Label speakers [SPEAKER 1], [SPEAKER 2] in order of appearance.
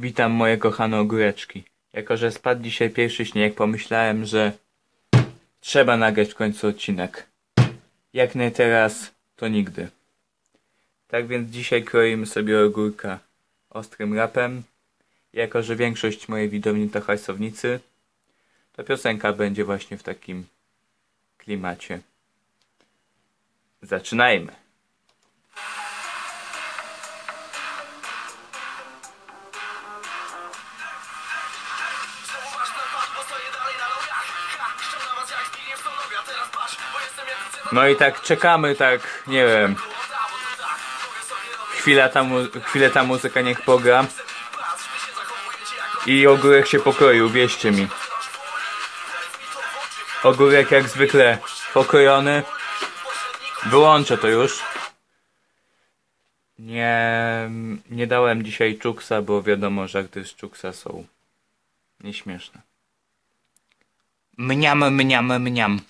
[SPEAKER 1] Witam moje kochane ogóreczki. Jako, że spadł dzisiaj pierwszy śnieg, pomyślałem, że trzeba nagrać w końcu odcinek. Jak nie teraz, to nigdy. Tak więc dzisiaj kroimy sobie ogórka ostrym rapem. Jako, że większość mojej widowni to hajsownicy, to piosenka będzie właśnie w takim klimacie. Zaczynajmy. No i tak czekamy, tak, nie wiem. Chwila ta, chwilę ta muzyka niech pogra. I ogórek się pokroił, wierzcie mi. Ogórek jak zwykle pokrojony. Wyłączę to już. Nie, nie dałem dzisiaj czuksa, bo wiadomo, że gdy z czuksa są nieśmieszne. Мням-мням-мням.